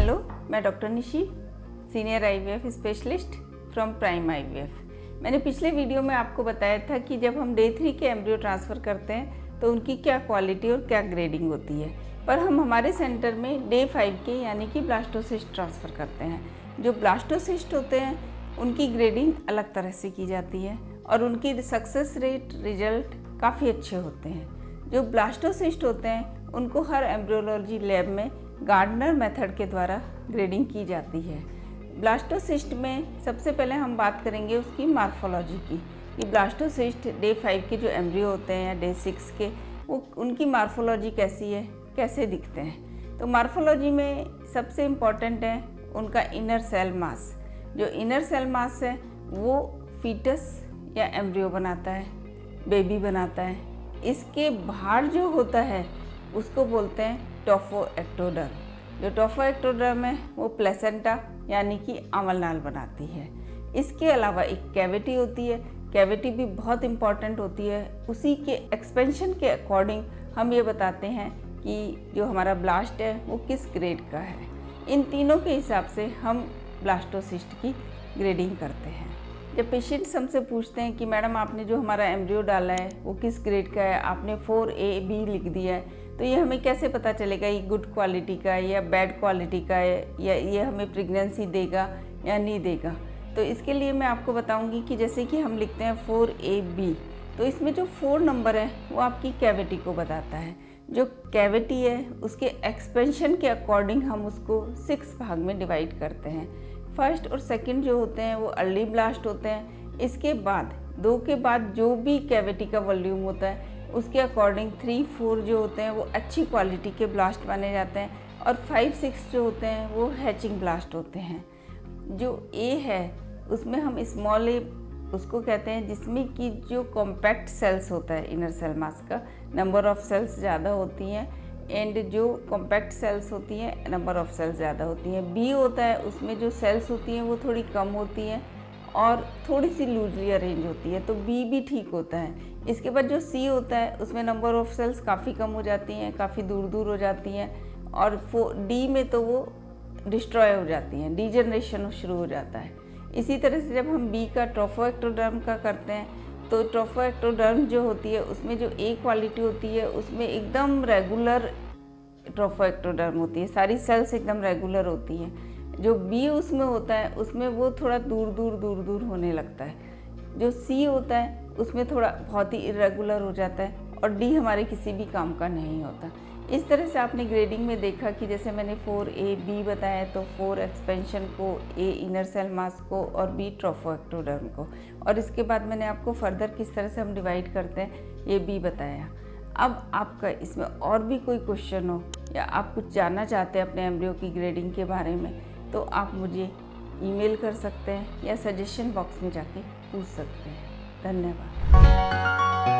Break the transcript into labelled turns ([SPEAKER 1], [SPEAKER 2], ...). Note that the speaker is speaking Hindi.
[SPEAKER 1] मैं doctor Nishi senior IVF specialist from prime IVF मैंने पिछले वीडियो में आपको बताया था कि जब हम डे थ्री के एम्ब्रियो ट्रांसफ़र करते हैं तो उनकी क्या क्वालिटी और क्या ग्रेडिंग होती है। पर हम हमारे सेंटर में डे फाइव के यानी कि ब्लास्टोसिस्ट ट्रांसफ़र करते हैं। जो ब्लास्टोसिस्ट होते हैं, उनकी ग्रेडिंग अलग तरह से की जाती है और उनकी सक्सेस रेट रिज़ल्ट काफ़ी अच्छे होते हैं। जो ब्लास्टोसिस्ट होते हैं, उनको हर एम्ब्रियोलॉजी लैब में गार्डनर मेथड के द्वारा ग्रेडिंग की जाती है। ब्लास्टोसिस्ट में सबसे पहले हम बात करेंगे उसकी मार्फोलॉजी की। कि ब्लास्टोसिस्ट डे फाइव के जो एम्ब्रियो होते हैं या डे सिक्स के, वो उनकी मार्फोलॉजी कैसी है, कैसे दिखते हैं? तो मार्फोलॉजी में सबसे इंपॉर्टेंट है उनका इनर सेल मास जो इनर सेल मास है, वो फीटस या एम्ब्रियो बनाता है बेबी बनाता है। इसके बाहर जो होता है, उसको बोलते हैं टोफो एक्टोडर्म जो टोफो एक्टोडर्म है, वो प्लेसेंटा यानी कि अमलनाल बनाती है। इसके अलावा एक कैविटी होती है। कैविटी भी बहुत इंपॉर्टेंट होती है। उसी के एक्सपेंशन के अकॉर्डिंग हम ये बताते हैं कि जो हमारा ब्लास्ट है, वो किस ग्रेड का है। इन तीनों के हिसाब से हम ब्लास्टोसिस्ट की ग्रेडिंग करते हैं। जब पेशेंट्स हमसे पूछते हैं कि मैडम आपने जो हमारा एम्ब्रियो डाला है, वो किस ग्रेड का है? आपने फोर ए बी लिख दिया है। तो ये हमें कैसे पता चलेगा ये गुड क्वालिटी का है या बैड क्वालिटी का है या ये हमें प्रेगनेंसी देगा या नहीं देगा? तो इसके लिए मैं आपको बताऊँगी कि जैसे कि हम लिखते हैं फोर ए बी तो इसमें जो फोर नंबर है, वो आपकी कैविटी को बताता है। जो कैविटी है, उसके एक्सपेंशन के अकॉर्डिंग हम उसको सिक्स भाग में डिवाइड करते हैं। फ़र्स्ट और सेकंड जो होते हैं वो अर्ली ब्लास्ट होते हैं। इसके बाद, दो के बाद जो भी कैविटी का वॉल्यूम होता है, उसके अकॉर्डिंग थ्री, फोर जो होते हैं वो अच्छी क्वालिटी के ब्लास्ट माने जाते हैं और फाइव, सिक्स जो होते हैं वो हैचिंग ब्लास्ट होते हैं। जो ए है, उसमें हम स्मॉल ए उसको कहते हैं, जिसमें कि जो कॉम्पैक्ट सेल्स होता है, इनर सेल मास का, नंबर ऑफ़ सेल्स ज़्यादा होती हैं। एंड जो कॉम्पैक्ट सेल्स होती हैं नंबर ऑफ़ सेल्स ज़्यादा होती हैं। बी होता है, उसमें जो सेल्स होती हैं, वो थोड़ी कम होती हैं और थोड़ी सी लूजली अरेंज होती है तो बी भी ठीक होता है। इसके बाद जो सी होता है, उसमें नंबर ऑफ़ सेल्स काफ़ी कम हो जाती हैं, काफ़ी दूर दूर हो जाती हैं और फो डी में तो वो डिस्ट्रॉय हो जाती हैं डीजनरेशन शुरू हो जाता है। इसी तरह से जब हम बी का ट्रोफोएक्टोडर्म का करते हैं तो ट्रोफोएक्टोडर्म जो होती है, उसमें जो ए क्वालिटी होती है, उसमें एकदम रेगुलर ट्रोफोएक्टोडर्म होती है। सारी सेल्स एकदम रेगुलर होती हैं। जो बी उसमें होता है, उसमें वो थोड़ा दूर दूर दूर दूर होने लगता है। जो सी होता है, उसमें थोड़ा बहुत ही इरेगुलर हो जाता है और डी हमारे किसी भी काम का नहीं होता। इस तरह से आपने ग्रेडिंग में देखा कि जैसे मैंने फोर ए बी बताया तो फोर एक्सपेंशन को ए इनर सेल मास को और बी ट्रोफोएक्टोडर्म को। और इसके बाद मैंने आपको फर्दर किस तरह से हम डिवाइड करते हैं, ये बी बताया। अब आपका इसमें और भी कोई क्वेश्चन हो, या आप कुछ जानना चाहते हैं अपने एम्ब्रियो की ग्रेडिंग के बारे में तो आप मुझे ईमेल कर सकते हैं या सजेशन बॉक्स में जाके पूछ सकते हैं। धन्यवाद।